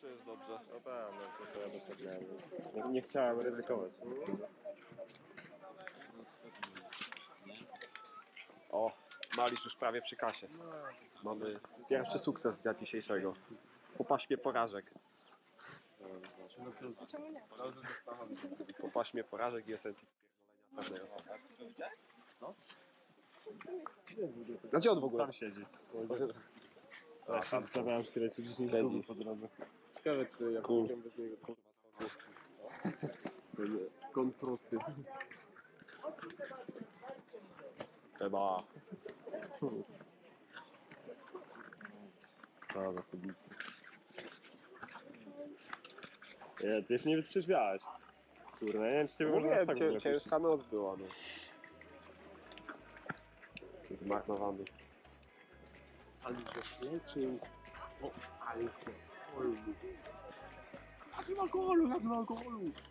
czy jest dobrze? No tak, no to, ja. Nie, nie chciałem ryzykować. O, Malisz już prawie przy kasie. Mamy pierwszy sukces dnia dzisiejszego. Po paśmie porażek. Po paśmie porażek i esencji spierdolenia pewnej osoby. A gdzie on w ogóle? Tam siedzi. Ja się zastanawiam chwilę, czy 10 Siedzi. zgubił po drodze. Ciekawe, czy ja Cool. pójdę bez niego kurwa Kontrusty. Seba. Co za sybicy. Nie, ty jeszcze nie wytrzeźwiałeś. Kurwa, ja nie wiem, czy ciebie można tak w cię, ogóle ciężka noc była, no. Zmarnowany. Ale że leczył. O, alcohol. Hakim alcohol, hakim alcohol.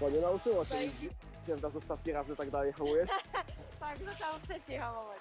Bo nie nauczyło się. Wiem, że ostatni raz, tak dalej hamujesz. Tak, zaczęłam wcześniej hamować.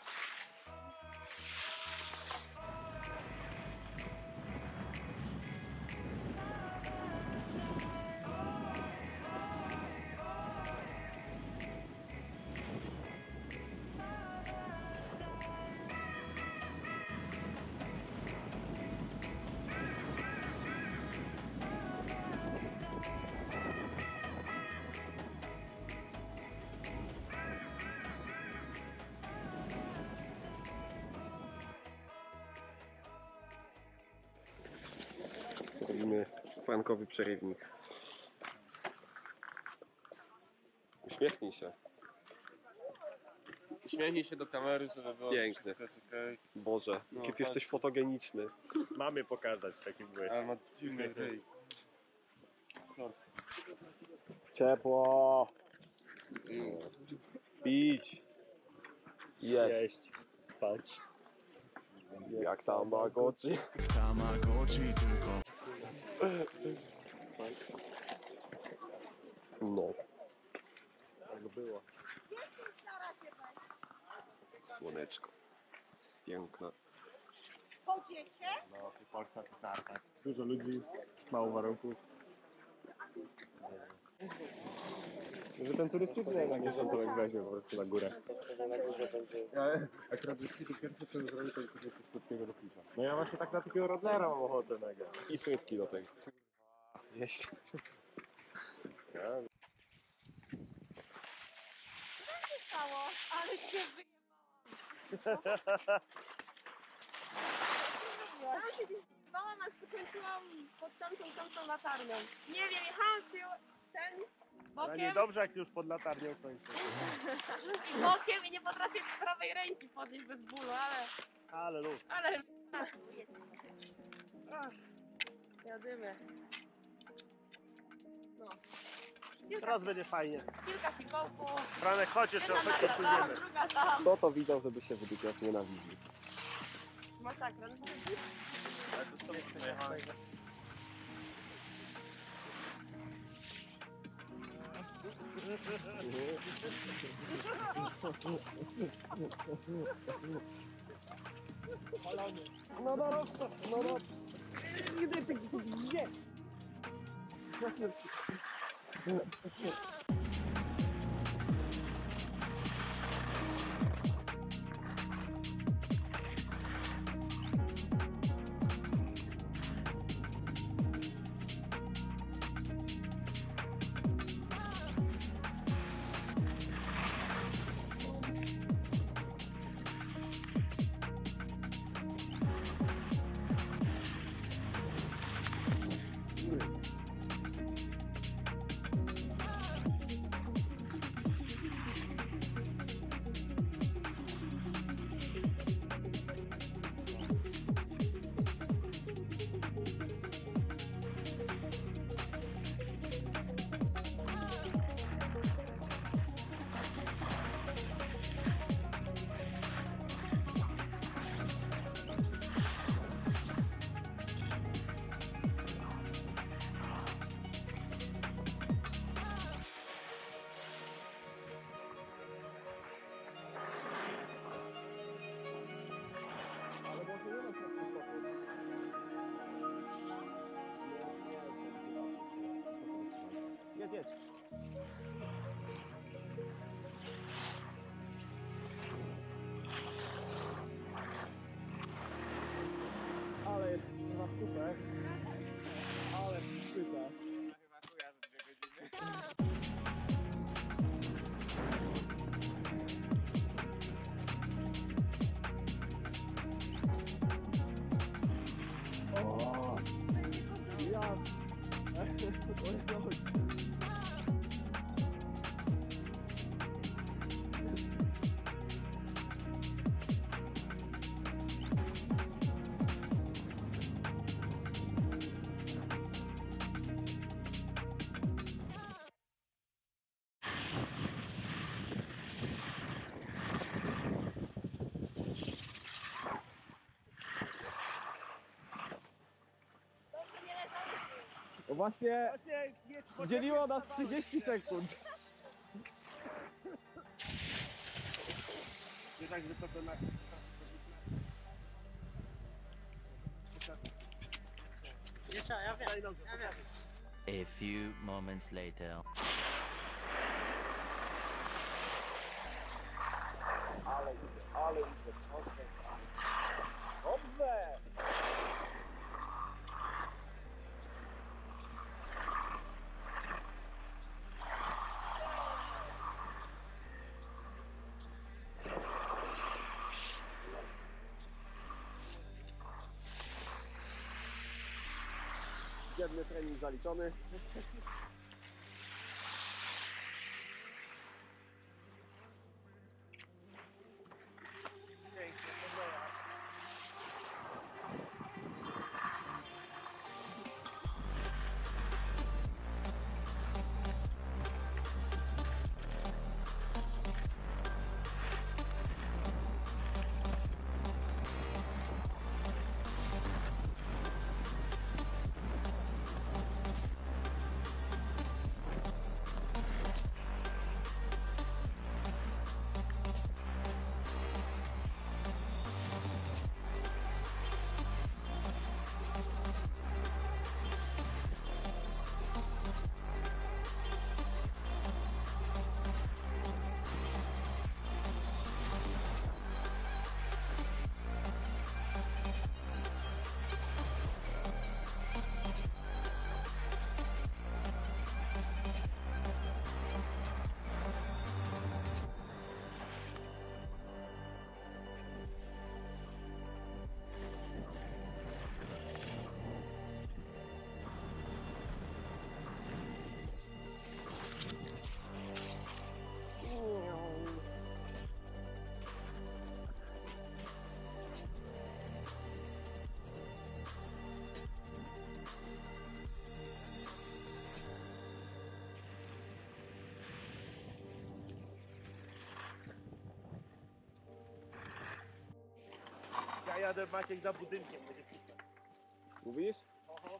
Robimy frankowy przerywnik. Uśmiechnij się. Śmiechnij się do kamery, żeby było Piękny. wszystko jest okej. Boże, No, kiedy tak. jesteś fotogeniczny. Mamy pokazać taki byłeś. Ale ma dziwny ryj. Ciepło. Pić. Jeść. Jeść, spać. Jak tam Magoci? Tamagotchi tylko No. Tak było. Słoneczko. Piękne. Podzie się? No, w Polsce to tak. Dużo ludzi, mało warunków. Że ten turystyczny jednak nie rządołek weźmie po prostu na górę. Ja akurat jeśli to pierwsze co zrobię, to tylko specjalnego do. No ja właśnie tak na takiego rodlera mam ochotę mega. I frytki do tego. Jeść. Ja, Stało, ale się wyjebałam. Tam się wyjebałam, aż pokręciłam pod tamtą, tamtą latarnią. Nie wiem, jechałam z tyłu, ten no bokiem, niedobrze jak już pod latarnią kończę. i bokiem i nie potrafię z prawej ręki podnieść bez bólu, ale... Ale luz. Ale... Ach, Jadymy. No. Kilka, Teraz będzie fajnie. kilka fikołków. Franek, chodź jeszcze, Jedna chodź tam, pójdziemy. druga tam. Kto to widział, żeby się wydupiać nienawidzi? Masakra. No, No dobra, no dobra. Gdzie? Jedź. Ale jest na kupę. Ale szczyta. O! Ja... Oj, oj. No Właśnie dzieliło nas 30 sekund. Nie tak wysoko na... A few moments later. Ale idzie, ale idzie. Dobrze. Jedny trening zaliczony. Ja jadę Maciek za budynkiem, będzie super. Mówisz? Oho.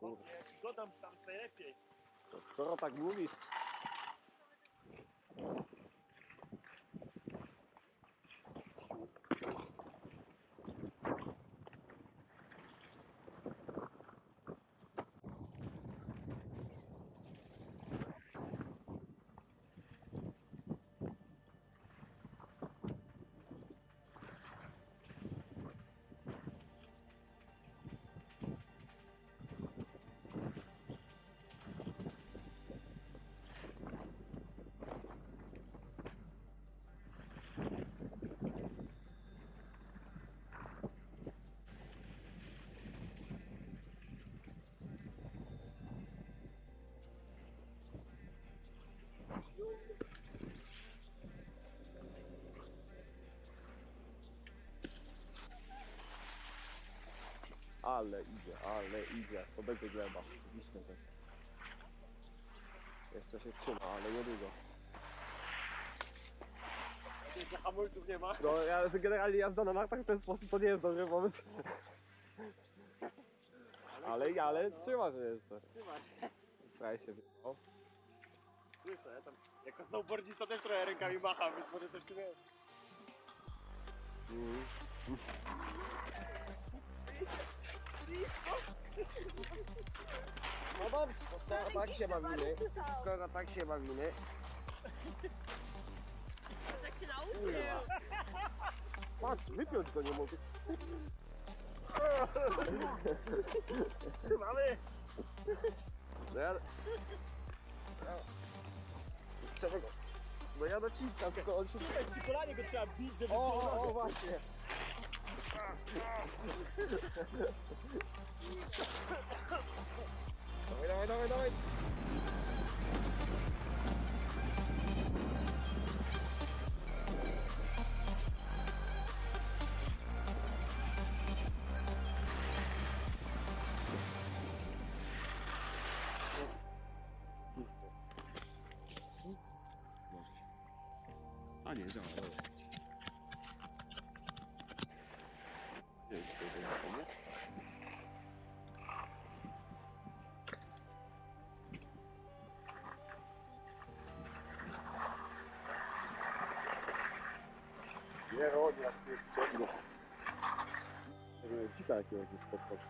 Kurde. Go tam, tam najlepiej. To Skoro tak mówisz. Ale idzie, ale idzie. To będzie gleba. Wiśnie też. Jeszcze się trzyma, ale niedługo. Hamulców nie ma. No ja generalnie jazda na nartach w ten sposób to nie jest dobry pomysł. Ale, ale trzyma się jeszcze. Trzyma się. Prawie się o. Słyszę, ja tam jako snowboardzista też trochę rękami macham, więc może coś tu jest. Mhm. No dobrze, to skoro tak się bawimy, skoro tak się bawimy, Tak się nauczył. patrz, wypiąć go nie mogę. Mamy! No ja... Trzeba go... No ja naciskam, tylko on się... W kolanie go trzeba bić, żeby O, o, o, właśnie. Dawaj, dawaj, dawaj, dawaj. A nie, działa, dobra. Nie wiem, czy to będzie pomóc. Nie, o, jak jest ciemno. Dzika jakiegoś spotkać.